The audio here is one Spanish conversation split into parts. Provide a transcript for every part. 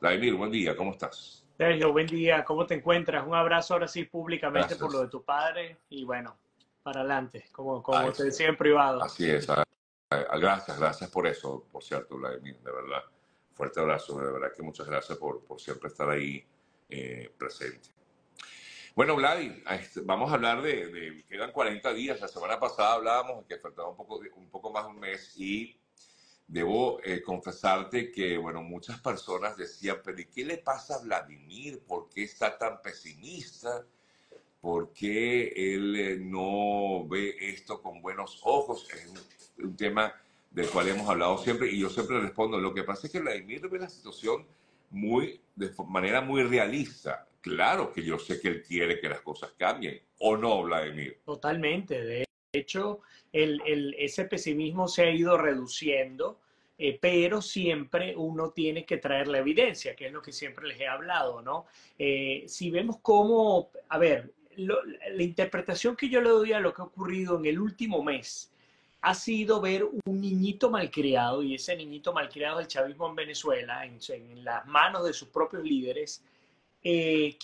Vladimir, buen día, ¿cómo estás? Sergio, buen día, ¿cómo te encuentras? Un abrazo ahora sí públicamente Gracias. por lo de tu padre y bueno, para adelante, como, como Ay, te decía en privado. Así es. ah, ah, Gracias, gracias por eso, por cierto, Vladimir, de verdad. Fuerte abrazo, de verdad que muchas gracias por, por siempre estar ahí eh, presente. Bueno, Vladi, este, vamos a hablar de, de- quedan 40 días. La semana pasada hablábamos que faltaba un poco, un poco más de un mes y debo eh, confesarte que, bueno, muchas personas decían, pero ¿y qué le pasa a Vladimir? ¿Por qué está tan pesimista? ¿Por qué él eh, no ve esto con buenos ojos? Es un, un tema del cual hemos hablado siempre y yo siempre respondo, lo que pasa es que Vladimir ve la situación muy, de manera muy realista. Claro que yo sé que él quiere que las cosas cambien, ¿o no, Vladimir? Totalmente. De hecho, el, el- ese pesimismo se ha ido reduciendo, eh, pero siempre uno tiene que traer la evidencia, que es lo que siempre les he hablado, ¿no? Eh, si vemos cómo, a ver, la interpretación que yo le doy a lo que ha ocurrido en el último mes ha sido ver un niñito malcriado, y ese niñito malcriado del chavismo en Venezuela, en, en las manos de sus propios líderes, eh,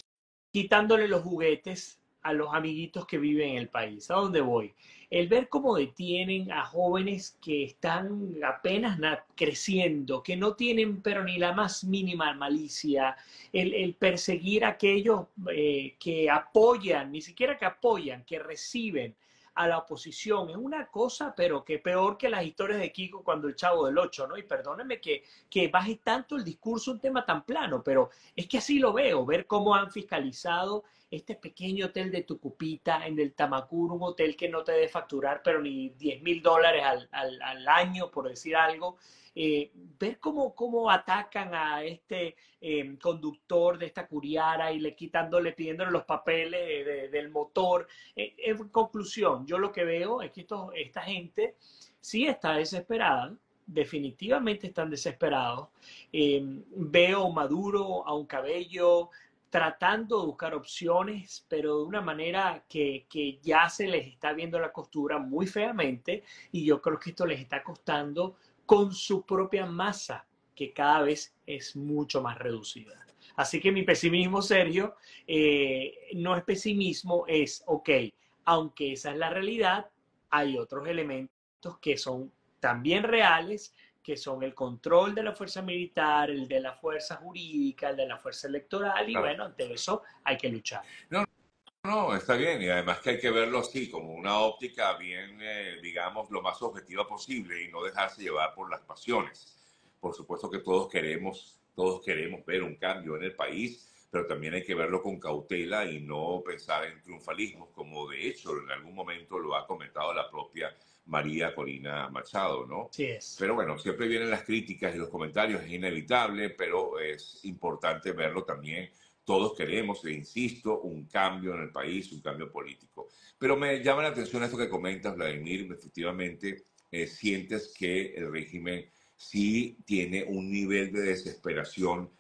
quitándole los juguetes a los amiguitos que viven en el país. ¿A dónde voy? El ver cómo detienen a jóvenes que están apenas na- creciendo, que no tienen pero ni la más mínima malicia, el, el perseguir a aquellos eh, que apoyan, ni siquiera que apoyan, que reciben a la oposición. Es una cosa, pero que peor que las historias de Kiko cuando el chavo del 8, ¿no? Y perdónenme que, que baje tanto el discurso, un tema tan plano, pero es que así lo veo, ver cómo han fiscalizado este pequeño hotel de Tucupita en el Tamacuro, un hotel que no te debe facturar, pero ni 10 mil dólares al, al, al año, por decir algo. Eh, ver cómo, cómo atacan a este eh, conductor de esta curiara y le quitándole, pidiéndole los papeles de- de- del motor. Eh, en conclusión, yo lo que veo es que esto- esta gente sí está desesperada, definitivamente están desesperados. Eh, veo Maduro a un cabello tratando de buscar opciones, pero de una manera que, que ya se les está viendo la costura muy feamente y yo creo que esto les está costando con su propia masa, que cada vez es mucho más reducida. Así que mi pesimismo, Sergio, eh, no es pesimismo, es, ok, aunque esa es la realidad, hay otros elementos que son también reales, que son el control de la fuerza militar, el de la fuerza jurídica, el de la fuerza electoral, y Claro. bueno, ante eso hay que luchar. No, está bien, y además que hay que verlo así, como una óptica bien, eh, digamos, lo más objetiva posible y no dejarse llevar por las pasiones. Por supuesto que todos queremos, todos queremos ver un cambio en el país, pero también hay que verlo con cautela y no pensar en triunfalismos, como de hecho en algún momento lo ha comentado la propia María Corina Machado, ¿no? Así es. Pero bueno, siempre vienen las críticas y los comentarios, es inevitable, pero es importante verlo también. Todos queremos, e insisto, un cambio en el país, un cambio político. Pero me llama la atención esto que comentas, Vladimir, efectivamente eh, sientes que el régimen sí tiene un nivel de desesperación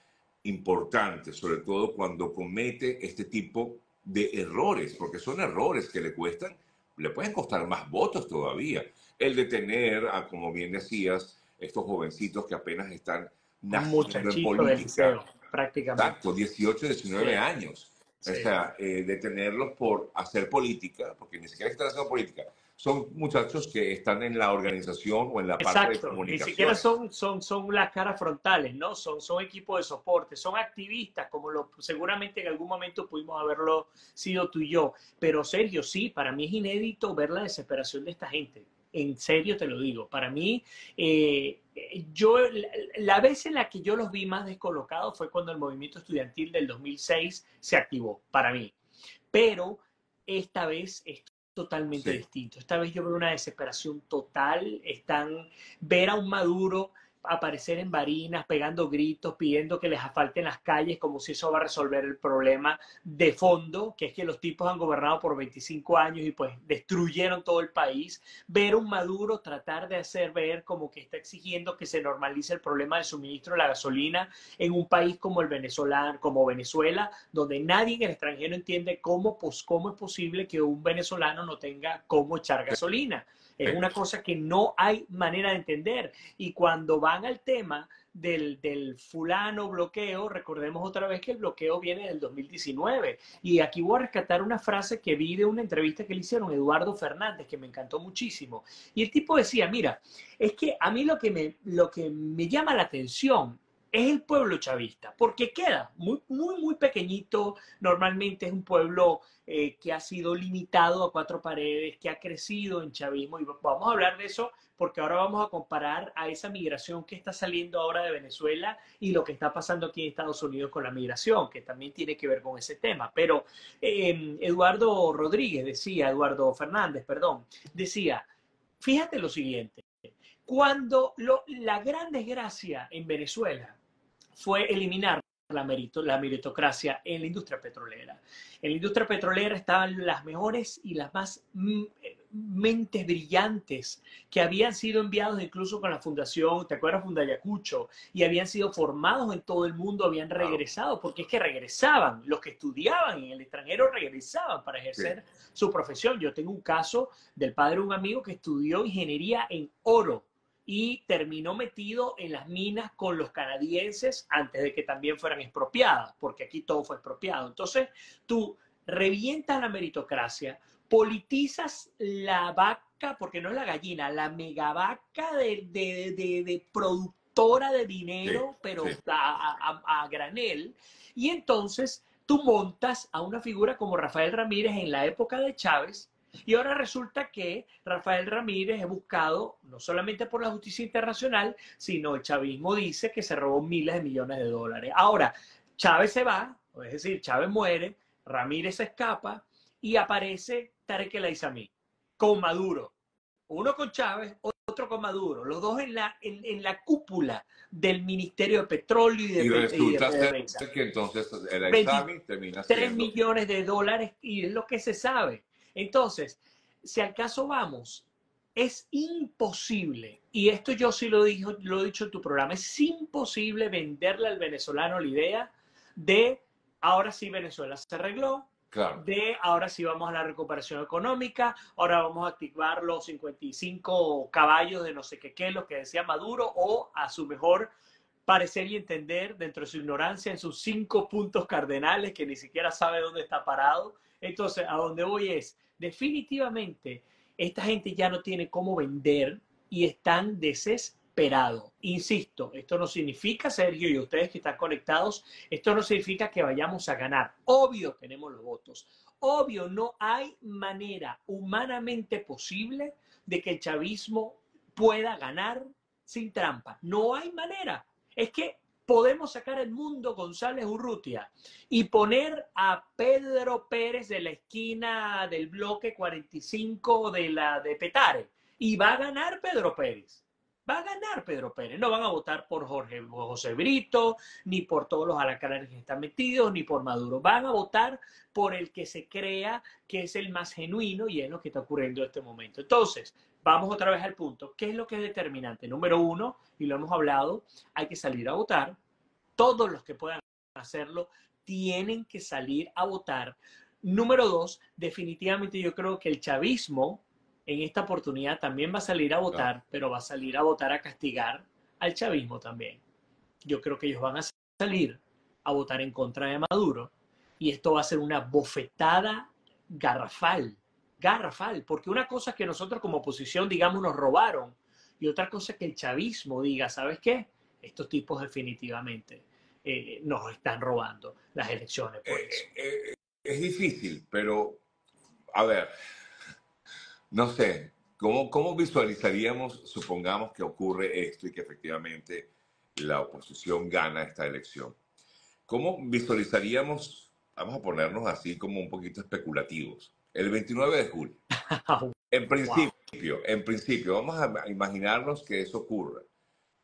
importante, sobre todo cuando comete este tipo de errores, porque son errores que le cuestan, le pueden costar más votos todavía. El de tener, a, como bien decías, estos jovencitos que apenas están naciendo en del política. prácticamente. Exacto, 18, 19 Sí. años. O Sí. sea, eh, detenerlos por hacer política, porque ni siquiera están haciendo política, son muchachos que están en la organización o en la parte de Exacto, ni comunicación. siquiera son, son, son las caras frontales, ¿no? Son, son equipos de soporte, son activistas, como lo, seguramente en algún momento pudimos haberlo sido tú y yo. Pero Sergio, sí, para mí es inédito ver la desesperación de esta gente. En serio te lo digo. Para mí, eh, yo, la, la vez en la que yo los vi más descolocados fue cuando el movimiento estudiantil del 2006 se activó, para mí. Pero esta vez totalmente Sí. distinto. Esta vez yo veo una desesperación total. Están ver a un Maduro aparecer en Barinas, pegando gritos, pidiendo que les asfalten las calles, como si eso va a resolver el problema de fondo, que es que los tipos han gobernado por 25 años y pues destruyeron todo el país. Ver un Maduro tratar de hacer ver como que está exigiendo que se normalice el problema del suministro de la gasolina en un país como el venezolano, como Venezuela, donde nadie en el extranjero entiende cómo, pues, cómo es posible que un venezolano no tenga cómo echar gasolina. Es una cosa que no hay manera de entender. Y cuando van al tema del, del, fulano bloqueo, recordemos otra vez que el bloqueo viene del 2019. Y aquí voy a rescatar una frase que vi de una entrevista que le hicieron Eduardo Fernández, que me encantó muchísimo. Y el tipo decía, mira, es que a mí lo que me, lo que me llama la atención es el pueblo chavista, porque queda muy, muy, muy pequeñito. Normalmente es un pueblo eh, que ha sido limitado a cuatro paredes, que ha crecido en chavismo. Y vamos a hablar de eso porque ahora vamos a comparar a esa migración que está saliendo ahora de Venezuela y lo que está pasando aquí en Estados Unidos con la migración, que también tiene que ver con ese tema. Pero eh, Eduardo Rodríguez decía, Eduardo Fernández, perdón, decía, fíjate lo siguiente. Cuando la gran desgracia en Venezuela fue eliminar la, la meritocracia en la industria petrolera. En la industria petrolera estaban las mejores y las más mm, mentes brillantes que habían sido enviados incluso con la fundación, ¿te acuerdas? Fundayacucho, y habían sido formados en todo el mundo, habían regresado, porque es que regresaban, los que estudiaban en el extranjero regresaban para ejercer su profesión. Yo tengo un caso del padre de un amigo que estudió ingeniería en oro y terminó metido en las minas con los canadienses antes de que también fueran expropiadas, porque aquí todo fue expropiado. Entonces, tú revientas la meritocracia, politizas la vaca, porque no es la gallina, la megavaca de, de, de, de productora de dinero, pero A, a, a granel, y entonces tú montas a una figura como Rafael Ramírez en la época de Chávez, y ahora resulta que Rafael Ramírez es buscado no solamente por la justicia internacional, sino el chavismo dice que se robó miles de millones de dólares. Ahora, Chávez se va, es decir, Chávez muere, Ramírez se escapa y aparece Tarek El Aizami con Maduro. Uno con Chávez, otro con Maduro, los dos en la, en, en la cúpula del Ministerio de Petróleo y de Y resulta y de ser que entonces el Aizami termina siendo... 3 millones de dólares y es lo que se sabe. Entonces, si al caso vamos, es imposible, y esto yo sí lo, dijo, lo he dicho en tu programa, es imposible venderle al venezolano la idea de ahora sí Venezuela se arregló, Claro. de ahora sí vamos a la recuperación económica, ahora vamos a activar los 55 caballos de no sé qué, qué, lo que decía Maduro, o a su mejor parecer y entender dentro de su ignorancia en sus cinco puntos cardenales que ni siquiera sabe dónde está parado. Entonces, a donde voy es, definitivamente, esta gente ya no tiene cómo vender y están desesperados. Insisto, esto no significa, Sergio y ustedes que están conectados, esto no significa que vayamos a ganar. Obvio tenemos los votos. Obvio, no hay manera humanamente posible de que el chavismo pueda ganar sin trampa. No hay manera. Es que podemos sacar el mundo González Urrutia y poner a Pedro Pérez de la esquina del bloque 45 de la de Petare y va a ganar Pedro Pérez. Va a ganar Pedro Pérez. No van a votar por Jorge José Brito, ni por todos los alacranes que están metidos, ni por Maduro. Van a votar por el que se crea que es el más genuino y es lo que está ocurriendo en este momento. Entonces, vamos otra vez al punto. ¿Qué es lo que es determinante? Número uno, y lo hemos hablado, hay que salir a votar. Todos los que puedan hacerlo tienen que salir a votar. Número dos, definitivamente yo creo que el chavismo en esta oportunidad también va a salir a votar, pero va a salir a votar a castigar al chavismo también. Yo creo que ellos van a salir a votar en contra de Maduro y esto va a ser una bofetada garrafal, garrafal, porque una cosa es que nosotros como oposición digamos nos robaron y otra cosa es que el chavismo diga, ¿sabes qué? Estos tipos definitivamente eh, nos están robando las elecciones. Por Eh, eh, es difícil, pero a ver, no sé, ¿cómo, ¿cómo visualizaríamos, supongamos que ocurre esto y que efectivamente la oposición gana esta elección? ¿Cómo visualizaríamos, vamos a ponernos así como un poquito especulativos, el 29 de julio? En principio, wow. en principio, vamos a imaginarnos que eso ocurra.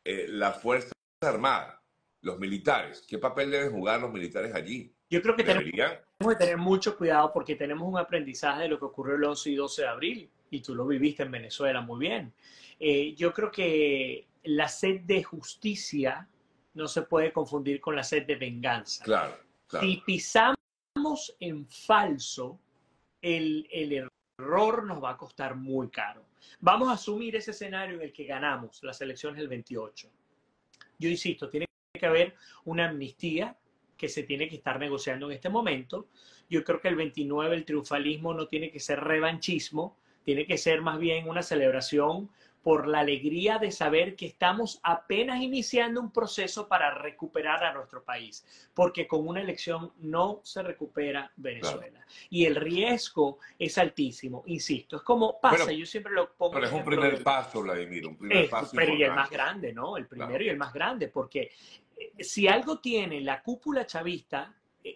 Eh, las Fuerzas Armadas, los militares, ¿qué papel deben jugar los militares allí? Yo creo que ¿Deberían? tenemos que tener mucho cuidado porque tenemos un aprendizaje de lo que ocurrió el 11 y 12 de abril y tú lo viviste en Venezuela muy bien. Eh, yo creo que la sed de justicia no se puede confundir con la sed de venganza. Claro, claro. Si pisamos en falso, el, el error nos va a costar muy caro. Vamos a asumir ese escenario en el que ganamos las elecciones del 28. Yo insisto, tiene que haber una amnistía que se tiene que estar negociando en este momento. Yo creo que el 29, el triunfalismo no tiene que ser revanchismo, tiene que ser más bien una celebración por la alegría de saber que estamos apenas iniciando un proceso para recuperar a nuestro país, porque con una elección no se recupera Venezuela. Claro. Y el riesgo es altísimo, insisto, es como pasa, Bueno, yo siempre lo pongo. Pero es un primer paso, Vladimir, un primer es, paso. pero y el más grande, ¿no? El primero Claro. y el más grande, porque eh, si algo tiene la cúpula chavista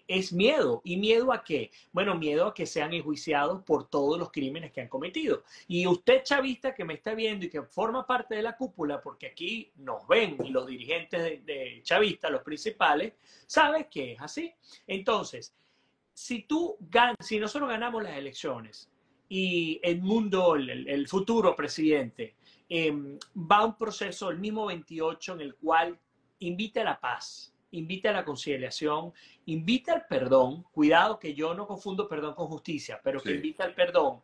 es miedo. ¿Y miedo a qué? Bueno, miedo a que sean enjuiciados por todos los crímenes que han cometido. Y usted, chavista, que me está viendo y que forma parte de la cúpula, porque aquí nos ven y los dirigentes de, de chavistas, los principales, sabe que es así. Entonces, si tú ganas, si nosotros ganamos las elecciones y el, el- el futuro presidente, em, va a un proceso, el mismo 28, en el cual invita a la paz, invita a la conciliación, invita al perdón, cuidado que yo no confundo perdón con justicia, pero que invita al perdón,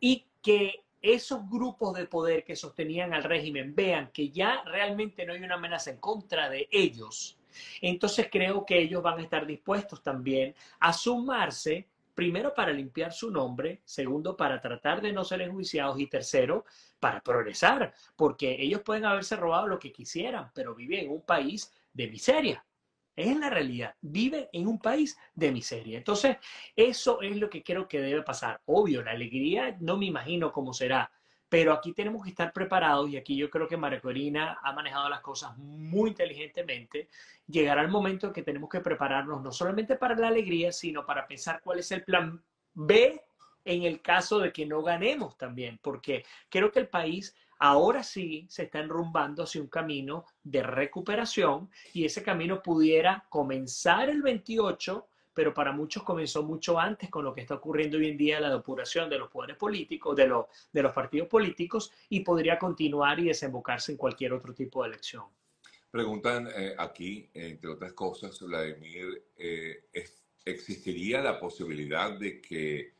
y que esos grupos de poder que sostenían al régimen vean que ya realmente no hay una amenaza en contra de ellos, entonces creo que ellos van a estar dispuestos también a sumarse, primero para limpiar su nombre, segundo para tratar de no ser enjuiciados y tercero para progresar, porque ellos pueden haberse robado lo que quisieran, pero viven en un país de miseria. Es la realidad, vive en un país de miseria. Entonces, eso es lo que creo que debe pasar. Obvio, la alegría no me imagino cómo será, pero aquí tenemos que estar preparados y aquí yo creo que María Corina ha manejado las cosas muy inteligentemente. Llegará el momento en que tenemos que prepararnos no solamente para la alegría, sino para pensar cuál es el plan B en el caso de que no ganemos también, porque creo que el país ahora sí se está enrumbando hacia un camino de recuperación y ese camino pudiera comenzar el 28, pero para muchos comenzó mucho antes con lo que está ocurriendo hoy en día, la depuración de los poderes políticos, de los, de los partidos políticos, y podría continuar y desembocarse en cualquier otro tipo de elección. Preguntan eh, aquí, entre otras cosas, Vladimir, eh, ¿existiría la posibilidad de que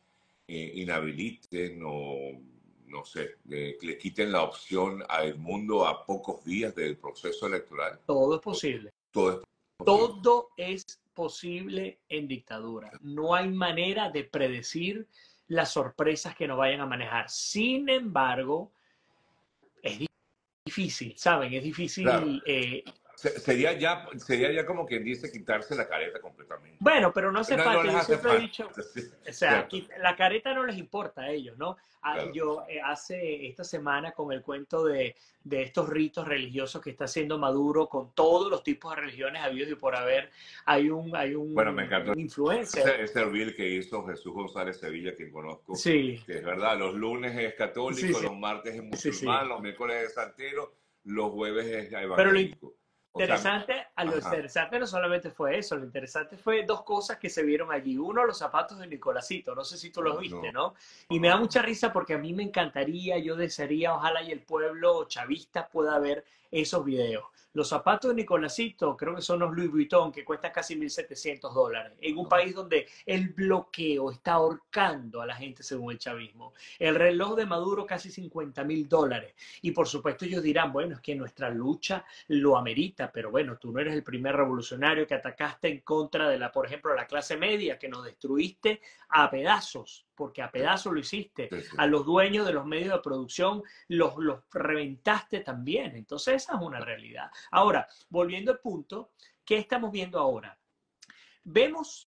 eh, inhabiliten o, no sé, le, le quiten la opción a Edmundo a pocos días del proceso electoral? Todo es posible. Todo es posible. Todo es posible en dictadura. No hay manera de predecir las sorpresas que nos vayan a manejar. Sin embargo, es di- difícil, ¿saben? Es difícil. Claro. eh, Sería ya, sería ya como quien dice quitarse la careta completamente. bueno, pero no hace No, no falta. les Yo siempre he dicho, O sea, la careta no les importa a ellos, ¿no? Ah, Claro. Yo eh, hace esta semana con el cuento de, de estos ritos religiosos que está haciendo Maduro con todos los tipos de religiones habidos y por haber, hay un, hay un, Bueno, me encantó. un influencer. Ese, ese reel que hizo Jesús González Sevilla, quien conozco, Sí, que es verdad, los lunes es católico, Sí, sí. los martes es musulmán, los miércoles es santero, los jueves es lo evangélico. O sea, interesante, a lo ajá. interesante no solamente fue eso, lo interesante fue dos cosas que se vieron allí. Uno, los zapatos de Nicolásito, no sé si tú los viste, ¿no? Y me da mucha risa porque a mí me encantaría, yo desearía, ojalá y el pueblo chavista pueda ver esos videos. Los zapatos de Nicolásito, creo que son los Louis Vuitton, que cuestan casi 1.700 dólares, en un país donde el bloqueo está ahorcando a la gente según el chavismo. El reloj de Maduro casi 50 mil dólares. Y por supuesto ellos dirán, bueno, es que nuestra lucha lo amerita, pero bueno, tú no eres el primer revolucionario que atacaste en contra de la, por ejemplo, la clase media, que nos destruiste a pedazos, porque a pedazos lo hiciste. Sí, sí. A los dueños de los medios de producción los, los reventaste también. Entonces esa es una realidad. Ahora, volviendo al punto, ¿qué estamos viendo ahora? Vemos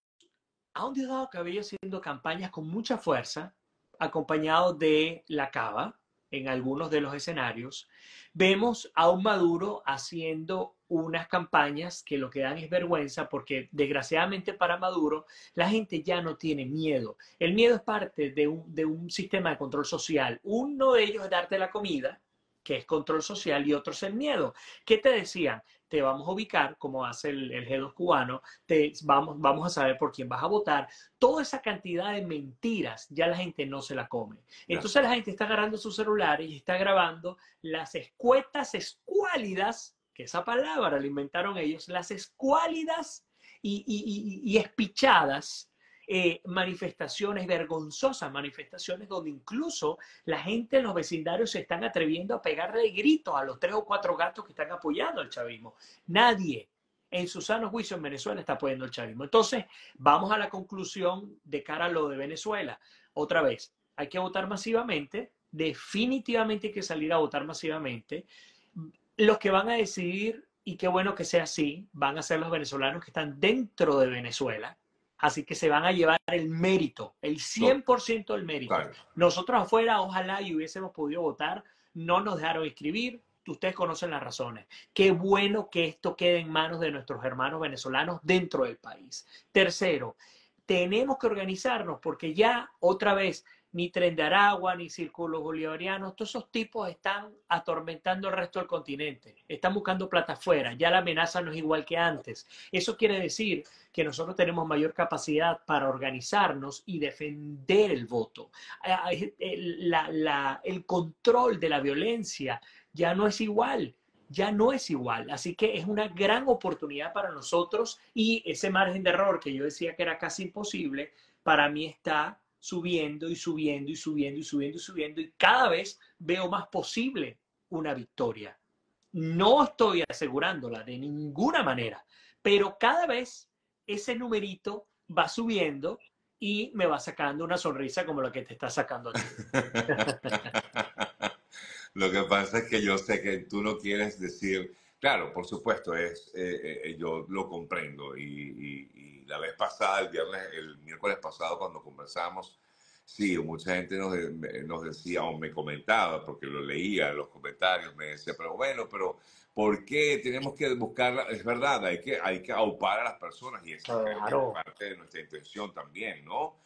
a un Diosdado Cabello haciendo campañas con mucha fuerza, acompañado de la cava en algunos de los escenarios. Vemos a un Maduro haciendo unas campañas que lo que dan es vergüenza porque desgraciadamente para Maduro la gente ya no tiene miedo. El miedo es parte de un, de un sistema de control social. Uno de ellos es darte la comida, que es control social, y otro es el miedo. ¿Qué te decían? Te vamos a ubicar, como hace el, el G2 cubano, te, vamos, vamos a saber por quién vas a votar. Toda esa cantidad de mentiras ya la gente no se la come. Entonces la gente está agarrando sus celulares y está grabando las escuetas escuálidas, que esa palabra la inventaron ellos, las escuálidas y, y, y, y espichadas eh, manifestaciones, vergonzosas manifestaciones, donde incluso la gente en los vecindarios se están atreviendo a pegarle gritos a los tres o cuatro gatos que están apoyando al chavismo. Nadie en su sano juicio en Venezuela está apoyando al chavismo. Entonces, vamos a la conclusión de cara a lo de Venezuela. Otra vez, hay que votar masivamente, definitivamente hay que salir a votar masivamente. Los que van a decidir, y qué bueno que sea así, van a ser los venezolanos que están dentro de Venezuela, Así que se van a llevar el mérito, el 100% del mérito. Nosotros afuera, ojalá y hubiésemos podido votar, no nos dejaron escribir, ustedes conocen las razones. Qué bueno que esto quede en manos de nuestros hermanos venezolanos dentro del país. Tercero, tenemos que organizarnos porque ya otra vez ni Tren de Aragua, ni Círculo Bolivariano, todos esos tipos están atormentando el resto del continente, están buscando plata afuera, ya la amenaza no es igual que antes. Eso quiere decir que nosotros tenemos mayor capacidad para organizarnos y defender el voto. el control de la violencia ya no es igual ya no es igual. Así que es una gran oportunidad para nosotros y ese margen de error que yo decía que era casi imposible, para mí está subiendo y subiendo y subiendo y subiendo y subiendo y cada vez veo más posible una victoria. No estoy asegurándola de ninguna manera, pero cada vez ese numerito va subiendo y me va sacando una sonrisa como la que te está sacando a ti. Lo que pasa es que yo sé que tú no quieres decir, claro, por supuesto, es, eh, eh, yo lo comprendo y, la vez pasada, el viernes, el miércoles pasado, cuando conversamos, sí, mucha gente nos, nos decía o me comentaba, porque lo leía en los comentarios, me decía, pero bueno, pero ¿por qué tenemos que buscar? Es verdad, hay que, hay que aupar a las personas y eso es parte de nuestra intención también, ¿no?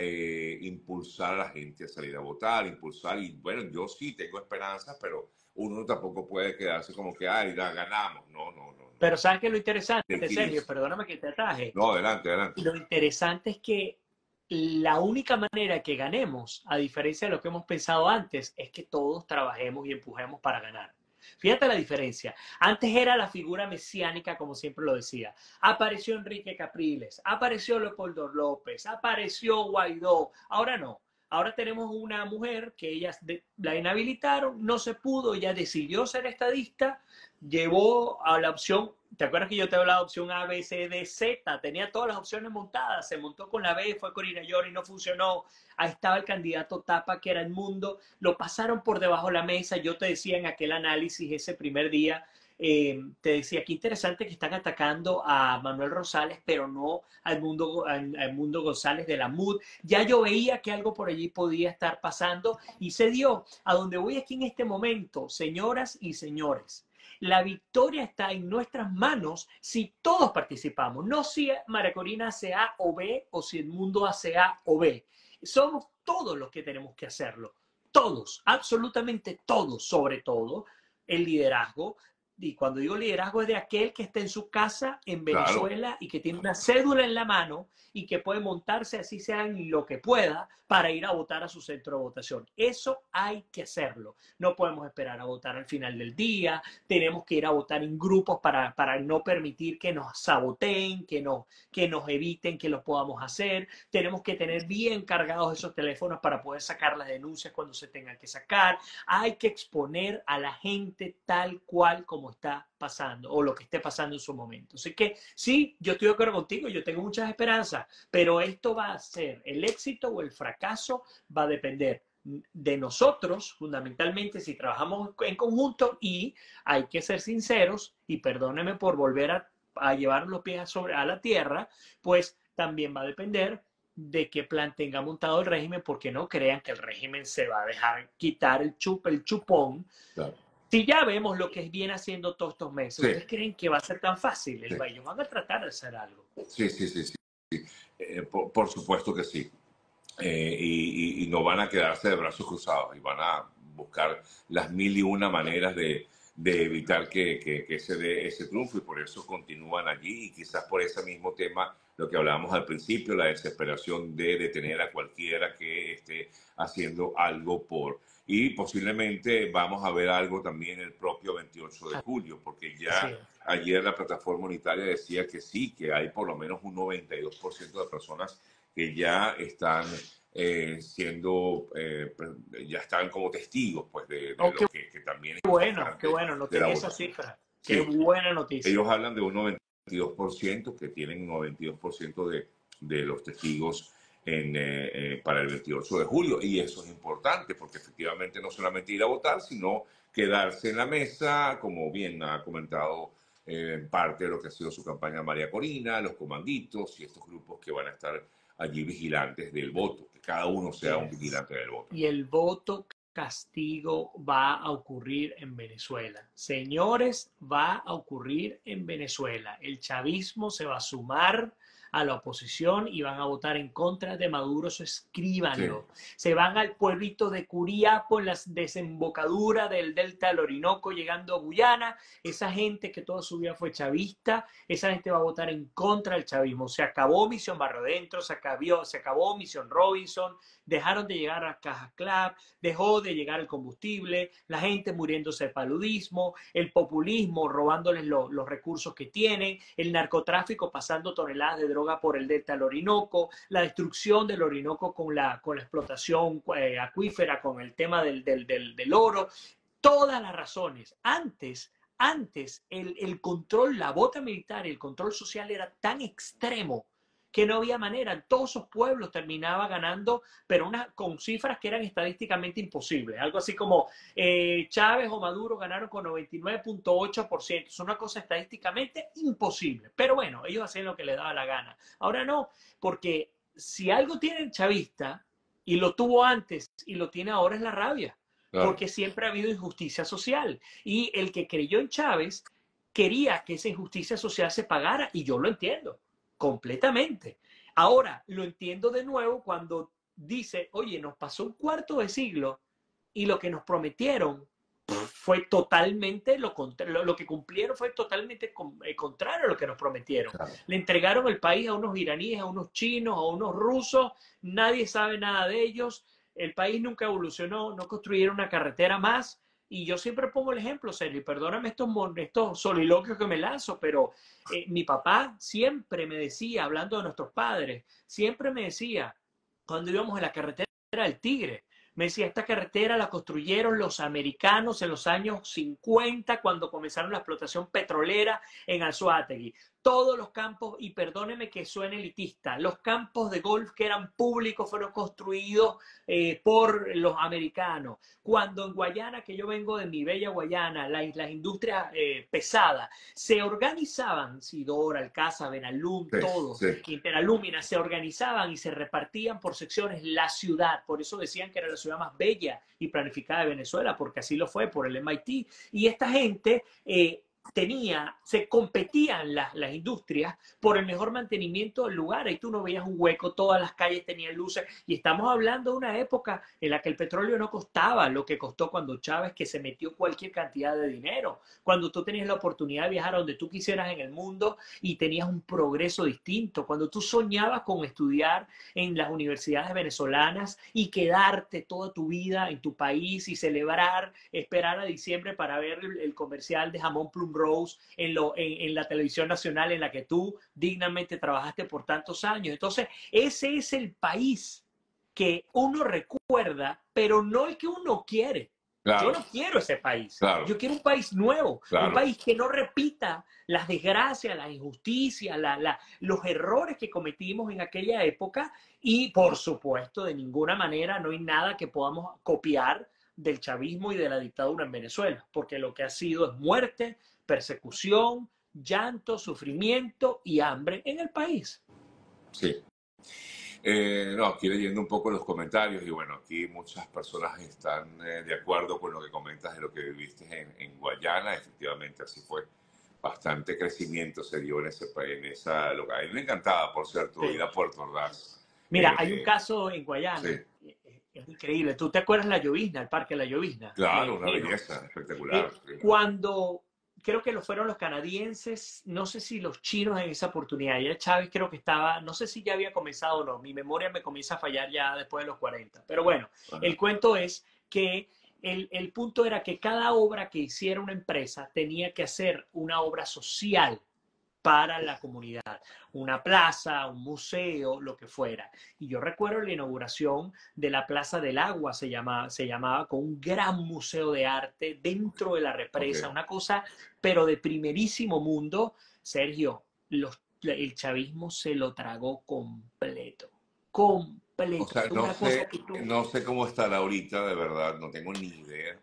Eh, impulsar a la gente a salir a votar, impulsar, y bueno, yo sí tengo esperanzas, pero uno tampoco puede quedarse como que, ay, ganamos, no, no, no. Pero ¿sabes qué es lo interesante, Sergio? Perdóname que te ataje. No, adelante, adelante. Lo interesante es que la única manera que ganemos, a diferencia de lo que hemos pensado antes, es que todos trabajemos y empujemos para ganar. Fíjate la diferencia. Antes era la figura mesiánica, como siempre lo decía. Apareció Enrique Capriles, apareció Leopoldo López, apareció Guaidó. Ahora no. Ahora tenemos una mujer que ella la inhabilitaron, no se pudo, ella decidió ser estadista, llevó a la opción, ¿te acuerdas que yo te hablaba de opción A, B, C, D, Z? Tenía todas las opciones montadas, se montó con la B, fue con y no funcionó. Ahí estaba el candidato Tapa, que era el mundo, lo pasaron por debajo de la mesa. Yo te decía en aquel análisis ese primer día, eh, te decía, qué interesante que están atacando a Manuel Rosales, pero no al mundo, al, mundo González de la MUD. Ya yo veía que algo por allí podía estar pasando y se dio. A donde voy aquí en este momento, señoras y señores, la victoria está en nuestras manos si todos participamos, no si María Corina hace A o B o si el mundo hace A o B. Somos todos los que tenemos que hacerlo. Todos, absolutamente todos, sobre todo el liderazgo, y cuando digo liderazgo es de aquel que está en su casa en Venezuela y que tiene una cédula en la mano y que puede montarse así sea en lo que pueda para ir a votar a su centro de votación. Eso hay que hacerlo. No podemos esperar a votar al final del día, tenemos que ir a votar en grupos para, para no permitir que nos saboteen, que nos, que nos eviten que lo podamos hacer. Tenemos que tener bien cargados esos teléfonos para poder sacar las denuncias cuando se tengan que sacar. Hay que exponer a la gente tal cual como está pasando o lo que esté pasando en su momento. Así que sí, yo estoy de acuerdo contigo, yo tengo muchas esperanzas, pero esto va a ser el éxito o el fracaso, va a depender de nosotros, fundamentalmente, si trabajamos en conjunto y hay que ser sinceros, y perdónenme por volver a, llevar los pies sobre, a la tierra, pues también va a depender de qué plan tenga montado el régimen, porque no crean que el régimen se va a dejar quitar el chup, el chupón si ya vemos lo que viene haciendo todos estos meses, ¿ustedes creen que va a ser tan fácil? El Ellos van a tratar de hacer algo. Sí, sí, sí, sí. Eh, por, supuesto que sí. Eh, y, no van a quedarse de brazos cruzados y van a buscar las mil y una maneras de, evitar que, que, se dé ese triunfo y por eso continúan allí y quizás por ese mismo tema, lo que hablábamos al principio, la desesperación de detener a cualquiera que esté haciendo algo por y posiblemente vamos a ver algo también el propio 28 de ah. julio, porque ya ayer la plataforma unitaria decía que sí, que hay por lo menos un 92% de personas que ya están eh, siendo, eh, ya están como testigos pues, de, de Oh, lo qué que, que también Qué bueno, qué bueno, no tenía esa cifra. Sí. Qué buena noticia. Ellos hablan de un 92%, que tienen un 92% de, de los testigos en, eh, eh, para el 28 de julio. Y eso es importante, porque efectivamente no solamente ir a votar, sino quedarse en la mesa, como bien ha comentado eh, en parte de lo que ha sido su campaña María Corina, los comanditos y estos grupos que van a estar allí vigilantes del voto, que cada uno sea un vigilante del voto. y el voto castigo va a ocurrir en Venezuela. Señores, va a ocurrir en Venezuela. El chavismo se va a sumar a la oposición y van a votar en contra de Maduro, eso escríbanlo. Se van al pueblito de Curiapo, en la desembocadura del delta del Orinoco, llegando a Guyana. Esa gente que toda su vida fue chavista, esa gente va a votar en contra del chavismo. Se acabó Misión Barrio Dentro, se acabó, se acabó Misión Robinson, dejaron de llegar a Caja Club, dejó de llegar el combustible, la gente muriéndose de paludismo, el populismo robándoles lo- los recursos que tienen, el narcotráfico pasando toneladas de por el delta del Orinoco, la destrucción del Orinoco con la, con la explotación eh, acuífera, con el tema del, del, del, del oro, todas las razones. Antes, antes el, el control, la bota militar y el control social era tan extremo que no había manera. En todos esos pueblos terminaba ganando, pero una, con cifras que eran estadísticamente imposibles. Algo así como eh, Chávez o Maduro ganaron con 99.8%. Es una cosa estadísticamente imposible. Pero bueno, ellos hacían lo que les daba la gana. Ahora no, porque si algo tiene el chavista, y lo tuvo antes y lo tiene ahora, es la rabia Claro. porque siempre ha habido injusticia social. Y el que creyó en Chávez quería que esa injusticia social se pagara, y yo lo entiendo completamente. Ahora, lo entiendo de nuevo cuando dice, oye, nos pasó un cuarto de siglo y lo que nos prometieron fue totalmente lo contrario, lo, que cumplieron fue totalmente eh, contrario a lo que nos prometieron. Claro. Le entregaron el país a unos iraníes, a unos chinos, a unos rusos, nadie sabe nada de ellos, el país nunca evolucionó, no construyeron una carretera más. Y yo siempre pongo el ejemplo, Sergio, perdóname estos, estos soliloquios que me lanzo, pero eh, mi papá siempre me decía, hablando de nuestros padres, siempre me decía, cuando íbamos en la carretera del Tigre, me decía, esta carretera la construyeron los americanos en los años 50, cuando comenzaron la explotación petrolera en Anzoátegui. Todos los campos, y perdóneme que suene elitista, los campos de golf que eran públicos fueron construidos eh, por los americanos. Cuando en Guayana, que yo vengo de mi bella Guayana, la- las industrias eh, pesadas se organizaban, Sidora, Alcázar, Benalum, Sí, todos, sí. Interalúmina, se organizaban y se repartían por secciones la ciudad. Por eso decían que era la ciudad más bella y planificada de Venezuela, porque así lo fue por el MIT. Y esta gente eh, tenía, se competían las, las industrias por el mejor mantenimiento del lugar. Ahí tú no veías un hueco, todas las calles tenían luces. Y estamos hablando de una época en la que el petróleo no costaba lo que costó cuando Chávez, que se metió cualquier cantidad de dinero. Cuando tú tenías la oportunidad de viajar a donde tú quisieras en el mundo y tenías un progreso distinto. Cuando tú soñabas con estudiar en las universidades venezolanas y quedarte toda tu vida en tu país y celebrar, esperar a diciembre para ver el, el comercial de jamón Plum Rose en, lo, en, en, la televisión nacional en la que tú dignamente trabajaste por tantos años. Entonces, ese es el país que uno recuerda, pero no el que uno quiere. Claro. Yo no quiero ese país. Claro. Yo quiero un país nuevo, Claro. un país que no repita las desgracias, las injusticias, la- la- los errores que cometimos en aquella época y, por supuesto, de ninguna manera no hay nada que podamos copiar del chavismo y de la dictadura en Venezuela, porque lo que ha sido es muerte, persecución, llanto, sufrimiento y hambre en el país. Sí. Eh, no, aquí leyendo un poco los comentarios y bueno, aquí muchas personas están eh, de acuerdo con lo que comentas de lo que viviste en, en Guayana, efectivamente así fue. Bastante crecimiento se dio en, ese, en esa localidad. A mí me encantaba, por cierto, Sí. ir a Puerto Ordaz. Mira, Eh, hay un caso en Guayana, sí. es increíble. ¿Tú te acuerdas la llovizna, el parque La Llovizna? Claro, una belleza espectacular. Eh, cuando creo que lo fueron los canadienses, no sé si los chinos en esa oportunidad, ya Chávez creo que estaba, no sé si ya había comenzado o no, mi memoria me comienza a fallar ya después de los 40, pero bueno, Ajá. el cuento es que el, el punto era que cada obra que hiciera una empresa tenía que hacer una obra social para la comunidad, una plaza, un museo, lo que fuera. Y yo recuerdo la inauguración de la Plaza del Agua, se llamaba, se llamaba con un gran museo de arte dentro de la represa, una cosa, pero de primerísimo mundo. Sergio, los, el chavismo se lo tragó completo, completo. O sea, Es no una cosa sé, que tú- no sé cómo estará ahorita, de verdad, no tengo ni idea.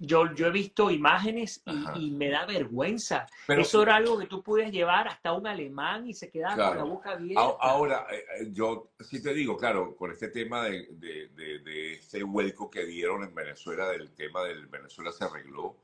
Yo, yo he visto imágenes y, y me da vergüenza. Pero Eso era algo que tú podías llevar hasta un alemán y se quedaba con la boca abierta. Ahora, eh, eh, yo sí te digo, claro, con este tema de, de, de, de este vuelco que dieron en Venezuela, del tema del Venezuela se arregló,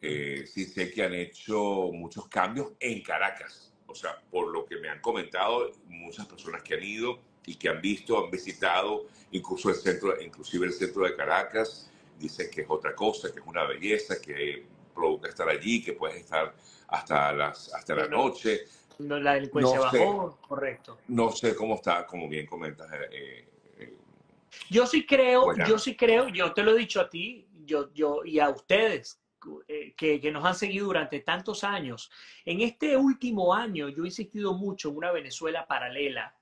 eh, sí sé que han hecho muchos cambios en Caracas. O sea, por lo que me han comentado muchas personas que han ido y que han visto, han visitado, incluso el centro, inclusive el centro de Caracas, dicen que es otra cosa, que es una belleza, que provoca estar allí, que puedes estar hasta las hasta la noche. No, la delincuencia no sé. bajó, correcto. No sé cómo está, como bien comentas. eh, eh, Yo sí creo, Bueno. yo sí creo, yo te lo he dicho a ti, yo, yo y a ustedes eh, que, que nos han seguido durante tantos años. En este último año yo he insistido mucho en una Venezuela paralela,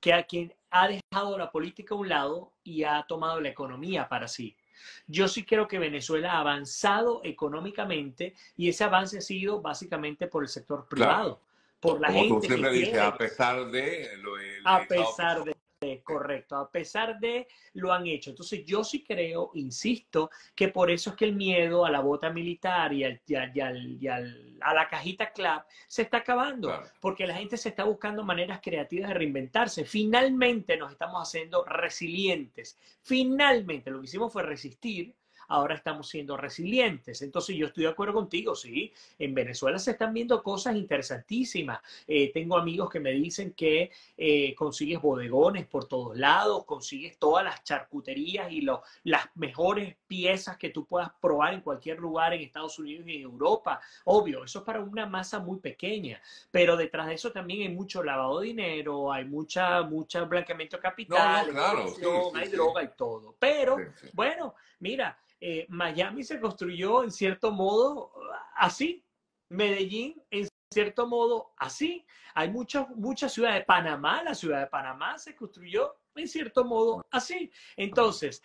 que a quien ha dejado la política a un lado y ha tomado la economía para sí. Yo sí creo que Venezuela ha avanzado económicamente y ese avance ha sido básicamente por el sector privado, por la como tú gente siempre que dices, quiere a pesar de lo del a pesar de, correcto, a pesar de lo han hecho. Entonces yo sí creo, insisto, que por eso es que el miedo a la bota militar y, al- y al- y al- y al- a la cajita clap se está acabando, Claro. porque la gente se está buscando maneras creativas de reinventarse. Finalmente nos estamos haciendo resilientes. Finalmente lo que hicimos fue resistir. Ahora estamos siendo resilientes. Entonces yo estoy de acuerdo contigo, sí. En Venezuela se están viendo cosas interesantísimas. Eh, tengo amigos que me dicen que eh, consigues bodegones por todos lados, consigues todas las charcuterías y lo- las mejores piezas que tú puedas probar en cualquier lugar en Estados Unidos y en Europa. Obvio, eso es para una masa muy pequeña, pero detrás de eso también hay mucho lavado de dinero, hay mucha, mucha blanqueamiento de capital, No, no, claro, hay sí, corrupción, sí, hay sí. droga y todo. Pero bueno, mira, eh, Miami se construyó en cierto modo así, Medellín en cierto modo así. Hay muchas, muchas ciudades, Panamá, la ciudad de Panamá se construyó en cierto modo así. Entonces,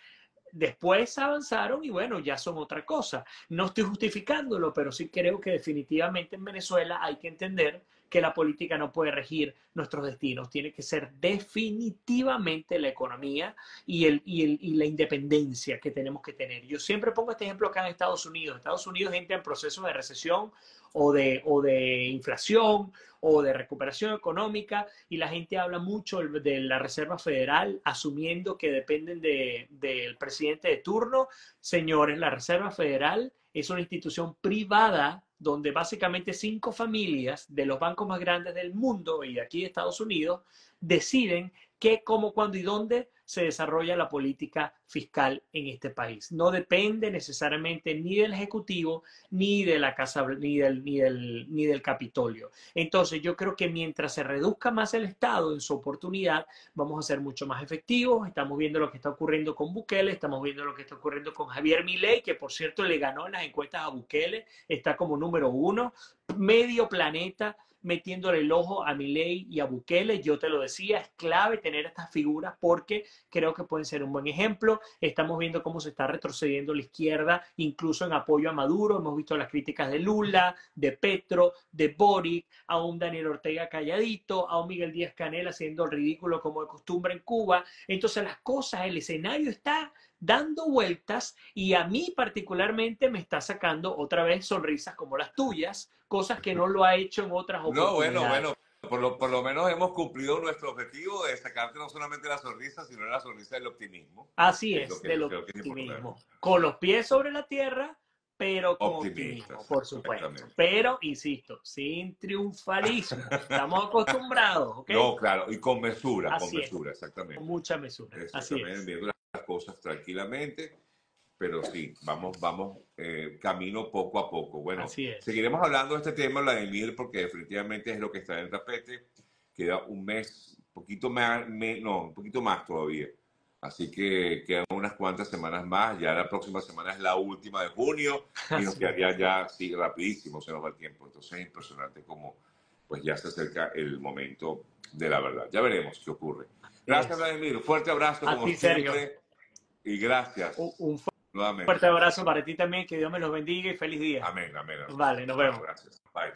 después avanzaron y bueno, ya son otra cosa. No estoy justificándolo, pero sí creo que definitivamente en Venezuela hay que entender que la política no puede regir nuestros destinos, tiene que ser definitivamente la economía y, el, y, el, y la independencia que tenemos que tener. Yo siempre pongo este ejemplo acá en Estados Unidos. Estados Unidos entra en procesos de recesión o de, o de inflación o de recuperación económica y la gente habla mucho de la Reserva Federal asumiendo que dependen de- del presidente de turno. Señores, la Reserva Federal es una institución privada donde básicamente cinco familias de los bancos más grandes del mundo y aquí de Estados Unidos deciden qué, cómo, cuándo y dónde se desarrolla la política fiscal en este país. No depende necesariamente ni del Ejecutivo ni de la Casa ni del, ni del, ni del Capitolio. Entonces, yo creo que mientras se reduzca más el Estado en su oportunidad, vamos a ser mucho más efectivos. Estamos viendo lo que está ocurriendo con Bukele, estamos viendo lo que está ocurriendo con Javier Milei, que por cierto le ganó en las encuestas a Bukele, está como número uno. Medio planeta metiéndole el ojo a Milei y a Bukele. Yo te lo decía, es clave tener estas figuras porque creo que pueden ser un buen ejemplo. Estamos viendo cómo se está retrocediendo la izquierda, incluso en apoyo a Maduro. Hemos visto las críticas de Lula, de Petro, de Boric, a un Daniel Ortega calladito, a un Miguel Díaz Canel haciendo el ridículo como de costumbre en Cuba. Entonces las cosas, el escenario está dando vueltas y a mí particularmente me está sacando otra vez sonrisas como las tuyas, cosas que no lo ha hecho en otras oportunidades. No, bueno, bueno. Por lo, por lo menos hemos cumplido nuestro objetivo de sacarte no solamente la sonrisa, sino la sonrisa del optimismo. Así Es es, del optimismo. Con los pies sobre la tierra, pero con optimismo, por supuesto. Pero, insisto, sin triunfalismo. Estamos acostumbrados, ¿ok? No, claro, y con mesura, Así con es. mesura, exactamente. Con mucha mesura. Así es. viendo cosas tranquilamente, pero sí, vamos, vamos eh, camino poco a poco. Bueno, seguiremos hablando de este tema, Vladimir, porque definitivamente es lo que está en el tapete. Queda un mes, poquito más, me- no, un poquito más todavía. Así que quedan unas cuantas semanas más. Ya la próxima semana es la última de junio y nos quedaría ya, sí, rapidísimo se nos va el tiempo. Entonces es impresionante cómo pues ya se acerca el momento de la verdad. Ya veremos qué ocurre. Gracias, Vladimir. Fuerte abrazo, como siempre. Y gracias Un, un nuevamente. fuerte abrazo para ti también, que Dios me los bendiga y feliz día. Amén, amén. amén. Vale, nos vemos. Gracias. Bye.